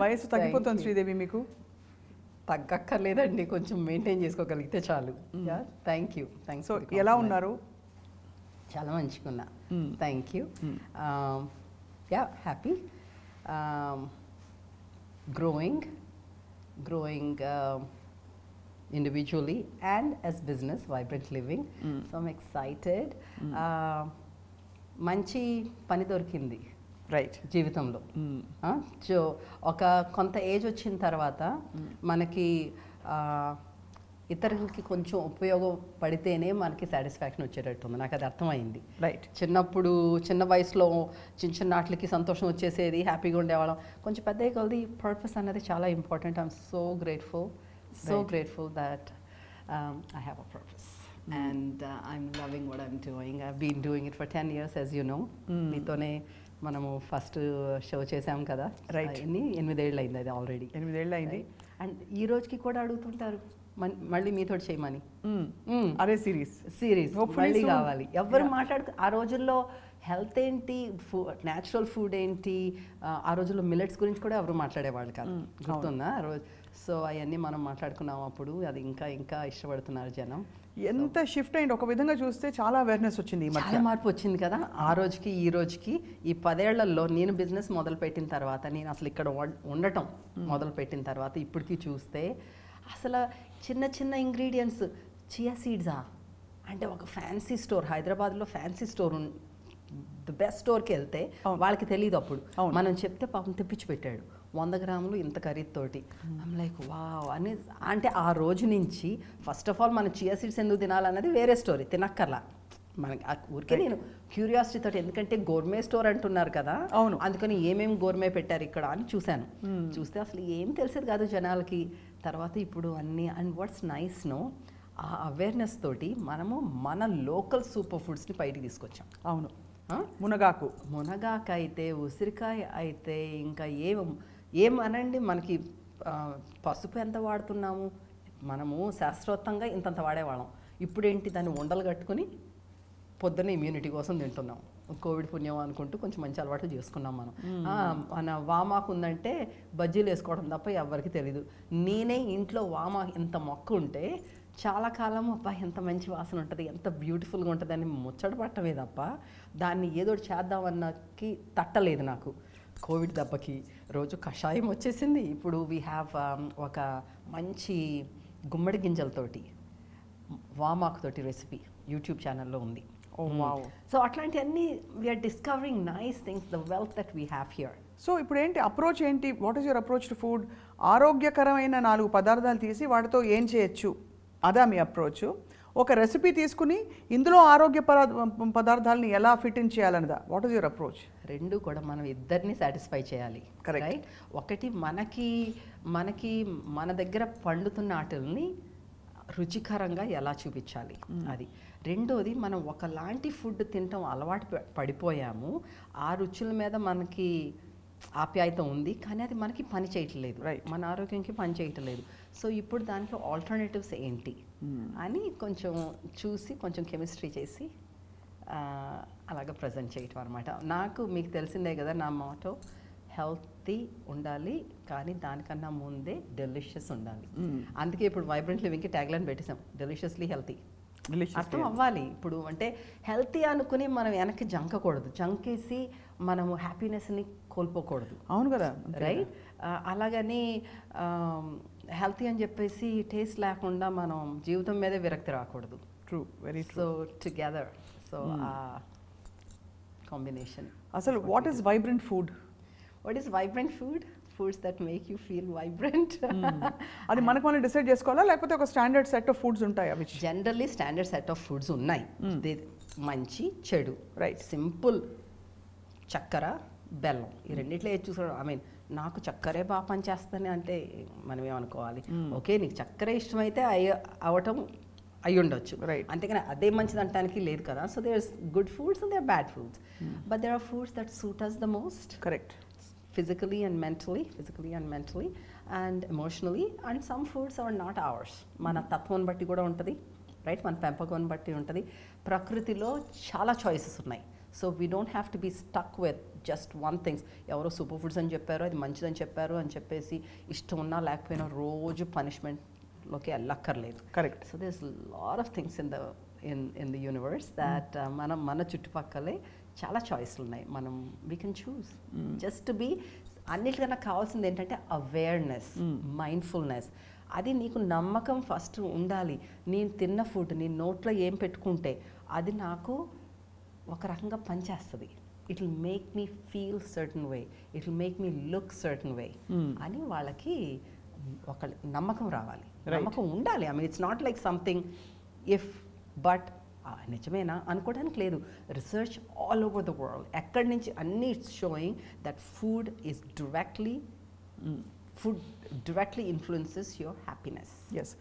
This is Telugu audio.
వయసు తగ్గిపోతుంది శ్రీదేవి మీకు? తగ్గక్కర్లేదండి కొంచెం మెయింటైన్ చేసుకోగలిగితే చాలు. థ్యాంక్ యూ థ్యాంక్స్ సో ఎలా ఉన్నారు? చాలా మంచిగా ఉన్నా. Thank you ya happy growing growing individually and as business vibrant living. So i'm excited. Uh, మంచి పని దొరికింది. రైట్ జీవితంలో. ఆ, సో ఒక కొంత ఏజ్ వచ్చిన తర్వాత మనకి ఆ, ఇతరులకి కొంచెం ఉపయోగపడితేనే మనకి సాటిస్ఫాక్షన్ వచ్చేటట్టుంది నాకు అది అర్థమైంది. రైట్ చిన్నప్పుడు చిన్న వయసులో చిన్న చిన్న వాటికి సంతోషం వచ్చేసేది హ్యాపీగా ఉండేవాళ్ళం. కొంచెం పెద్ద కొలది పర్పస్ అన్నది చాలా important I'm so grateful so grateful that I have a purpose and I'm loving what I'm doing I been doing it for ten years as you know మీతోనే మనము ఫస్ట్ షో చేసాం కదా. Right. ఎన్ని ఎనిమిదేళ్ళు అయింది అది ఆల్రెడీ ఎనిమిదేళ్ళు అయింది అండ్ ఈ రోజుకి కూడా అడుగుతుంటారు మళ్ళీ మీతో చేయమని. Mm. Mm. అదే సిరీస్ సిరీస్ మళ్ళీ. కావాలి. ఎవరు. మాట్లాడుకు ఆ రోజుల్లో హెల్త్ ఏంటి? ఫు న్యాచురల్ ఫుడ్ ఏంటి? ఆ, రోజుల్లో మిల్లెట్స్ గురించి కూడా ఎవరు మాట్లాడేవాళ్ళు కాదు. గుర్తుందా? ఆ రోజు సో అవన్నీ మనం మాట్లాడుకున్నాం అప్పుడు. అది ఇంకా ఇంకా ఇష్టపడుతున్నారు జనం. ఎంత షిఫ్ట్ అయింది. ఒక విధంగా చూస్తే చాలా అవేర్నెస్ వచ్చింది ఈ మధ్య. చాలా మార్పు వచ్చింది కదా. ఆ రోజుకి ఈ రోజుకి ఈ పదేళ్ళలో నేను బిజినెస్ మొదలు పెట్టిన తర్వాత నేను అసలు ఇక్కడ ఉండటం మొదలు పెట్టిన తర్వాత ఇప్పటికి చూస్తే అసలు చిన్న చిన్న ఇంగ్రీడియంట్స్ చియా సీడ్సా అంటే ఒక ఫ్యాన్సీ స్టోర్ హైదరాబాద్లో ఫ్యాన్సీ స్టోర్ ది బెస్ట్ స్టోర్కి వెళ్తే. వాళ్ళకి తెలియదు అప్పుడు. మనం చెప్తే పాపం తెప్పించి పెట్టాడు. వంద గ్రాములు ఇంత ఖరీదుతోటి ఐమ్ లైక్ వావ్ అని అంటే ఆ రోజు నుంచి ఫస్ట్ ఆఫ్ ఆల్ మనం చియా సీడ్స్ ఎందుకు తినాలన్నది వేరే స్టోరీ తినక్కర్లా. మనకి ఆ ఊరికే నేను క్యూరియాసిటీ తోటి ఎందుకంటే గోర్మే స్టోర్ అంటున్నారు కదా అవును. అందుకని ఏమేమి గోర్మే పెట్టారు ఇక్కడ అని చూశాను. చూస్తే అసలు ఏం తెలిసేది కాదు జనాలకి. తర్వాత ఇప్పుడు అన్ని అండ్ వాట్స్ నైస్ నో ఆ అవేర్నెస్ తోటి మనము మన లోకల్ సూపర్ ఫుడ్స్ని బయటికి తీసుకొచ్చాం. అవును? మునగాకు మునగాక. అయితే ఉసిరికాయ అయితే ఇంకా ఏం ఏమనండి మనకి పసుపు ఎంత వాడుతున్నాము? మనము శాస్త్రోక్తంగా ఇంతంత వాడేవాళ్ళం. ఇప్పుడేంటి దాన్ని ఉండలు కట్టుకుని పొద్దున్న ఇమ్యూనిటీ కోసం తింటున్నాం. కోవిడ్ పుణ్యం అనుకుంటూ కొంచెం మంచి అలవాట్లు చేసుకున్నాం మనం. మన వామాకు ఉందంటే బజ్జీలు వేసుకోవడం తప్ప ఎవరికి తెలీదు. నేనే ఇంట్లో వామా ఇంత మొక్క ఉంటే చాలా కాలం అబ్బా ఎంత మంచి వాసన ఉంటుంది ఎంత బ్యూటిఫుల్గా ఉంటుంది అని ముచ్చట పట్టమే తప్ప దాన్ని ఏదో చేద్దామన్నకి తట్టలేదు నాకు. కోవిడ్ దెబ్బకి రోజు కషాయం వచ్చేసింది. ఇప్పుడు వీ హ్యావ్ ఒక మంచి గుమ్మడి గింజలతోటి వామాకుతోటి రెసిపీ యూట్యూబ్ ఛానల్లో ఉంది. Oh, wow. సో అట్లాంటివన్నీ we're discovering nice things the wealth that we have here so ఇప్పుడు ఏంటి అప్రోచ్ ఏంటి? What is your approach to food ఆరోగ్యకరమైన నాలుగు పదార్థాలు తీసి వాటితో ఏం చేయొచ్చు? అదా మీ అప్రోచ్. ఒక రెసిపీ తీసుకుని ఇందులో ఆరోగ్య పదార్థాలని ఎలా ఫిట్ ఇన్ చేయాలన్నదా? వాట్ ఈస్ యువర్ అప్రోచ్ రెండు కూడా మనం ఇద్దరిని సాటిస్ఫై చేయాలి. రైట్ ఒకటి మనకి మనకి మన దగ్గర పండుతున్న ఆటల్ని రుచికరంగా ఎలా చూపించాలి? అది. రెండోది మనం ఒకలాంటి ఫుడ్ తినటం అలవాటు పడిపోయాము. ఆ రుచుల మీద మనకి ఆప్యాయత ఉంది కానీ అది మనకి పని చేయట్లేదు. మన ఆరోగ్యంకి పని చేయట్లేదు. సో ఇప్పుడు దానికి ఆల్టర్నేటివ్స్ ఏంటి? అని కొంచెం చూసి కొంచెం కెమిస్ట్రీ చేసి అలాగ ప్రజెంట్ చేయటం అనమాట నాకు మీకు తెలిసిందే కదా నా మోటో హెల్తీ ఉండాలి కానీ దానికన్నా ముందే డెలిషియస్ ఉండాలి. అందుకే ఇప్పుడు వైబ్రెంట్ లివింగ్కి ట్యాగ్లైన్ పెట్టేసాం డెలిషియస్లీ హెల్తీ అర్థం అవ్వాలి. ఇప్పుడు అంటే హెల్తీ అనుకుని మనం వెనక్కి జంకకూడదు. జంకేసి మనము హ్యాపీనెస్ని కోల్పోకూడదు. అవును కదా రైట్ అలాగని హెల్తీ అని చెప్పేసి టేస్ట్ లేకుండా మనం జీవితం మీదే విరక్తి రాకూడదు. True very so together so combination అసలు what is vibrant food what is vibrant food foods that make you feel vibrant అది మనకు మనం డిసైడ్ చేసుకోవాలా? లేకపోతే ఒక స్టాండర్డ్ సెట్ ఆఫ్ ఫుడ్స్ ఉంటాయి అవి generally standard set of foods ఉన్నాయి. దే- మంచి చెడు. Right. సింపుల్ చక్కెర బెల్లం ఈ రెండిట్లో ఏది చూసాడు ఐ మీన్ నాకు చక్కెరే బాగా పనిచేస్తాను అంటే మనం ఏమనుకోవాలి ఓకే నీకు చక్కెర ఇష్టమైతే అయ్య అవటం అయి ఉండొచ్చు. అంతేకాని అదే మంచిది అంటానికి లేదు కదా. So there good foods and there bad foods but there are foods that suit us the most correct physically and mentally, physically and mentally, and emotionally, and some foods are not ours. మన తత్వం బట్టి కూడా ఉంటుంది. రైట్ మన పెంపకం బట్టి ఉంటుంది. ప్రకృతిలో చాలా చాయిసెస్ ఉన్నాయి. So we don't have to be stuck with just one things ఎవరో సూపర్ ఫుడ్స్ అని చెప్పారు అది మంచిదని చెప్పారు అని చెప్పేసి ఇష్టం ఉన్నా లేకపోయినా రోజు పనిష్మెంట్లోకి వెళ్ళక్కర్లేదు. Correct so this lot of things in the in in the universe that మనం మన చుట్టుపక్కలే చాలా చాయిస్లు ఉన్నాయి. మనం we can choose just be అన్నిటికన్నా కావాల్సింది ఏంటంటే అవేర్నెస్ మైండ్ఫుల్నెస్ అది నీకు నమ్మకం ఫస్ట్ ఉండాలి. నేను తిన్న ఫుడ్ నీ నోట్లో ఏం పెట్టుకుంటే అది నాకు ఒక రకంగా పనిచేస్తుంది. It will make me feel certain way it will make me look certain way అని వాళ్ళకి ఒక నమ్మకం రావాలి. నమ్మకం ఉండాలి. I mean it's not like something if but నిజమేనా అనుకోవడానికి లేదు. Research all over the world ఎక్కడి నుంచి అన్ని it's showing that food is directly food directly influences your happiness yes